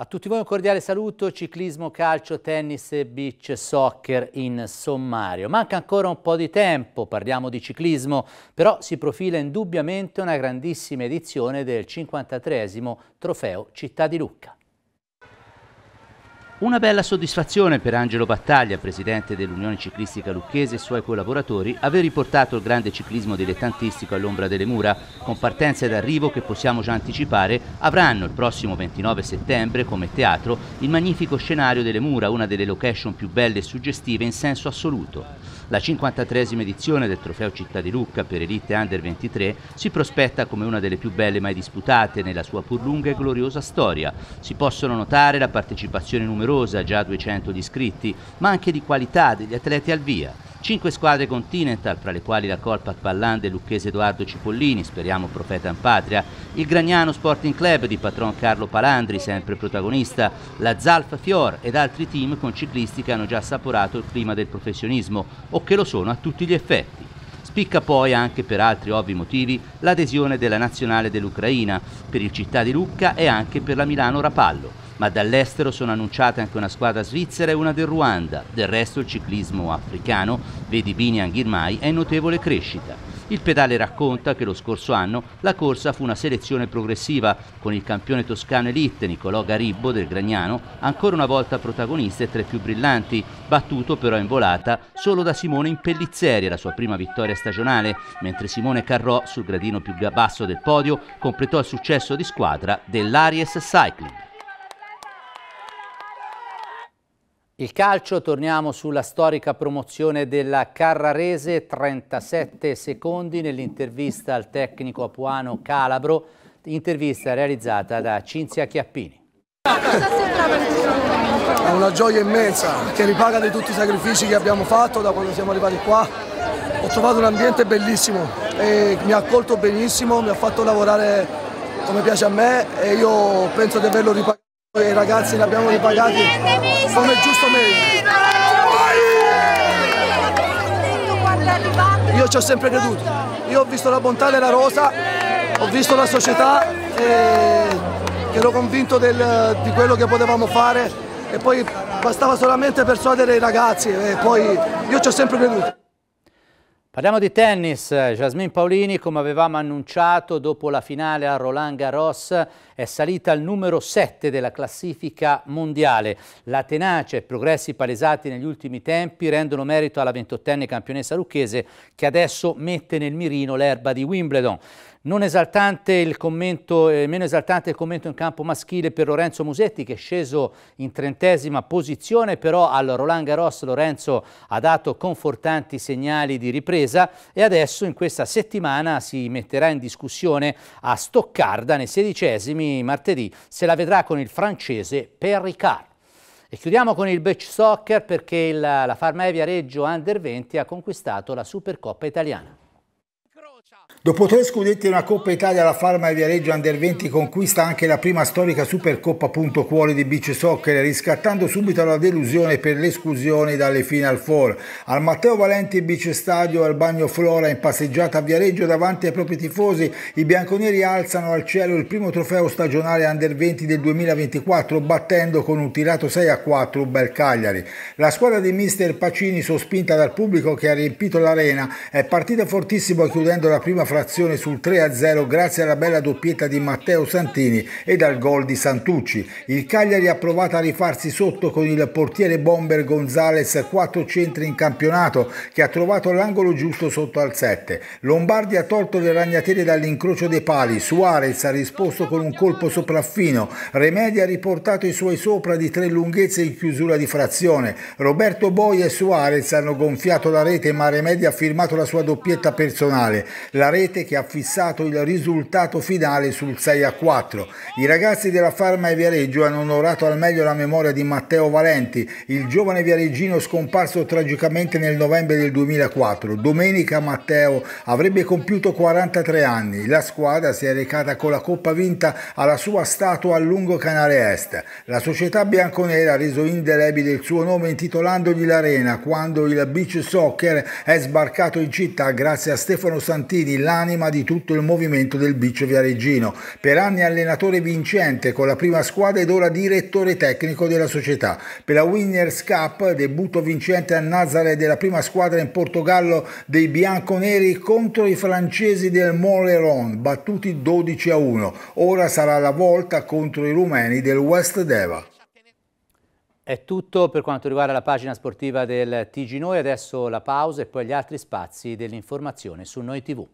A tutti voi un cordiale saluto, ciclismo, calcio, tennis e beach soccer in sommario. Manca ancora un po' di tempo, parliamo di ciclismo, però si profila indubbiamente una grandissima edizione del 53 Trofeo Città di Lucca. Una bella soddisfazione per Angelo Battaglia, presidente dell'Unione Ciclistica Lucchese e suoi collaboratori, aver riportato il grande ciclismo dilettantistico all'ombra delle mura, con partenza ed arrivo che possiamo già anticipare avranno il prossimo 29 settembre come teatro il magnifico scenario delle mura, una delle location più belle e suggestive in senso assoluto. La 53esima edizione del Trofeo Città di Lucca per Elite Under 23 si prospetta come una delle più belle mai disputate nella sua pur lunga e gloriosa storia. Si possono notare la partecipazione numerosa, già 200 di iscritti, ma anche di qualità degli atleti al via. Cinque squadre Continental, fra le quali la Colpac Ballan del lucchese Edoardo Cipollini, speriamo profeta in patria, il Gragnano Sporting Club di patron Carlo Palandri, sempre protagonista, la Zalf Fior ed altri team con ciclisti che hanno già assaporato il clima del professionismo o che lo sono a tutti gli effetti. Spicca poi anche per altri ovvi motivi l'adesione della nazionale dell'Ucraina, per il Città di Lucca e anche per la Milano Rapallo ma dall'estero sono annunciate anche una squadra svizzera e una del Ruanda. Del resto il ciclismo africano, vedi Binian Girmay, è in notevole crescita. Il pedale racconta che lo scorso anno la corsa fu una selezione progressiva, con il campione toscano elite Nicolò Garibbo del Gragnano ancora una volta protagonista e tra i più brillanti, battuto però in volata solo da Simone Impellizzeri, la sua prima vittoria stagionale, mentre Simone Carrò sul gradino più basso del podio completò il successo di squadra dell'Aries Cycling. Il calcio, torniamo sulla storica promozione della Carrarese, 37 secondi nell'intervista al tecnico apuano Calabro, intervista realizzata da Cinzia Chiappini. È una gioia immensa che ripaga di tutti i sacrifici che abbiamo fatto da quando siamo arrivati qua. Ho trovato un ambiente bellissimo e mi ha accolto benissimo, mi ha fatto lavorare come piace a me e io penso di averlo ripagato. I ragazzi li abbiamo ripagati come giusto merito. Io ci ho sempre creduto, io ho visto la bontà della rosa, ho visto la società e ero convinto del, di quello che potevamo fare e poi bastava solamente persuadere i ragazzi e poi io ci ho sempre creduto. Parliamo di tennis, Jasmine Paolini come avevamo annunciato dopo la finale a Roland Garros è salita al numero 7 della classifica mondiale. La tenacia e i progressi palesati negli ultimi tempi rendono merito alla ventottenne campionessa lucchese che adesso mette nel mirino l'erba di Wimbledon. Non esaltante il commento, eh, meno esaltante il commento in campo maschile per Lorenzo Musetti che è sceso in trentesima posizione, però al Roland Garros Lorenzo ha dato confortanti segnali di ripresa e adesso in questa settimana si metterà in discussione a Stoccarda nei sedicesimi martedì, se la vedrà con il francese Per Ricard. E chiudiamo con il beach soccer perché il, la Farmavia Reggio Under 20 ha conquistato la Supercoppa italiana. Dopo tre scudetti e una Coppa Italia, la Farma e Viareggio Under 20 conquista anche la prima storica Supercoppa Punto Cuore di Beach Soccer, riscattando subito la delusione per l'esclusione dalle Final Four. Al Matteo Valenti Beach Stadio al Bagno Flora in passeggiata a Viareggio davanti ai propri tifosi, i bianconeri alzano al cielo il primo trofeo stagionale Under 20 del 2024, battendo con un tirato 6 a 4 Bel Cagliari. La squadra di mister Pacini, sospinta dal pubblico che ha riempito l'arena, è partita fortissimo chiudendo la prima frazione sul 3-0 grazie alla bella doppietta di Matteo Santini e dal gol di Santucci. Il Cagliari ha provato a rifarsi sotto con il portiere bomber Gonzales, quattro centri in campionato, che ha trovato l'angolo giusto sotto al 7. Lombardi ha tolto le ragnatele dall'incrocio dei pali, Suarez ha risposto con un colpo sopraffino, Remedi ha riportato i suoi sopra di tre lunghezze in chiusura di frazione, Roberto Boi e Suarez hanno gonfiato la rete ma Remedi ha firmato la sua doppietta personale. La rete che ha fissato il risultato finale sul 6 a 4. I ragazzi della Farma e Viareggio hanno onorato al meglio la memoria di Matteo Valenti, il giovane viareggino scomparso tragicamente nel novembre del 2004. Domenica Matteo avrebbe compiuto 43 anni. La squadra si è recata con la coppa vinta alla sua statua a lungo canale est. La società bianconera ha reso indelebile il suo nome intitolandogli l'arena quando il beach soccer è sbarcato in città grazie a Stefano Santini, l'anima di tutto il movimento del Bicio Viareggino. Per anni allenatore vincente con la prima squadra ed ora direttore tecnico della società. Per la Winners Cup, debutto vincente a Nazareth della prima squadra in Portogallo dei bianconeri contro i francesi del Moleron, battuti 12 a 1. Ora sarà la volta contro i rumeni del West Deva. È tutto per quanto riguarda la pagina sportiva del TG Noi, adesso la pausa e poi gli altri spazi dell'informazione su Noi TV.